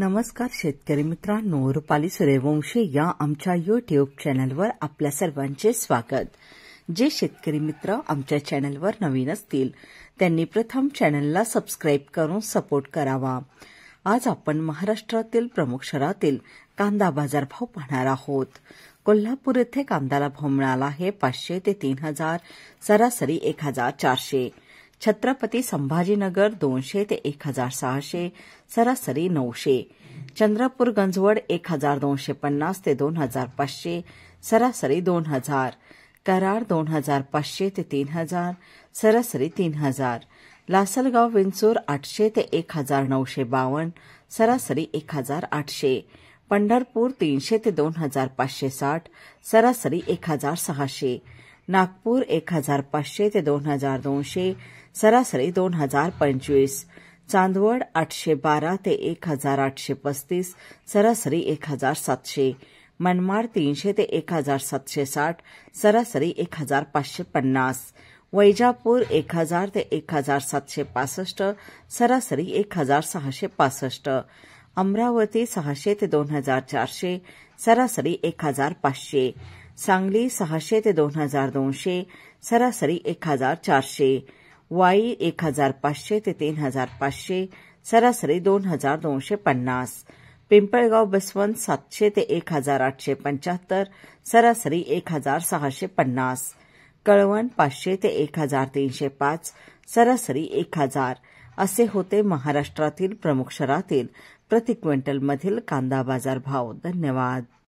नमस्कार शेतकरी मित्रांनो रुपाली सूर्यवंशी या आमच्या युट्यूब चॅनलवर आपल्या सर्वांचे स्वागत. जे शेतकरी मित्र आमच्या चॅनलवर नवीन असतील त्यांनी प्रथम चॅनलला सबस्क्राईब करून सपोर्ट करावा. आज आपण महाराष्ट्रातील प्रमुख शहरातील कांदा बाजारभाव पाहणार आहोत. कोल्हापूर येथे कांद्याला भाव मिळाला आहे पाचशे ते तीन हजार सरासरी एक हजार चारशे. छत्रपती संभाजीनगर दोनशे ते एक हजार सहाशे सरासरी नऊशे. चंद्रपूर गंजवड एक हजार दोनशे पन्नास ते दोन हजार पाचशे सरासरी दोन हजार. कराड दोन हजार पाचशे ते तीन हजार सरासरी तीन हजार. लासलगाव विंचूर आठशे ते एक हजार नऊशे बावन्न सरासरी एक हजार आठशे. पंढरपूर तीनशे ते दोन हजार पाचशे साठ सरासरी एक हजार सहाशे. नागपूर एक हजार पाचशे ते दोन हजार दोनशे सरासरी दोन हजार पंचवीस. चांदवड आठशे बारा ते एक हजार आठशे पस्तीस सरासरी एक हजार सातशे. मनमाड तीनशे ते एक हजार सातशे साठ सरासरी एक हजार पाचशे पन्नास. वैजापूर एक हजार ते एक हजार सातशे पासष्ट सरासरी एक हजार सहाशे पासष्ट. अमरावती सहाशे ते दोन हजार चारशे सरासरी एक हजार पाचशे. सांगली सहाशे ते दोन हजार दोनशे सरासरी एक हजार चारशे. वाई एक हजार पाचशे ते तीन हजार पाचशे सरासरी दोन हजार दोनशे पन्नास. पिंपळगाव बसवंत सातशे ते एक हजार आठशे पंच्याहत्तर सरासरी एक हजार सहाशे पन्नास. कळवण पाचशे ते एक हजार तीनशे पाच सरासरी एक हजार असे होते महाराष्ट्रातील प्रमुख शहरातील प्रति क्विंटलमधील कांदा बाजार भाव. धन्यवाद.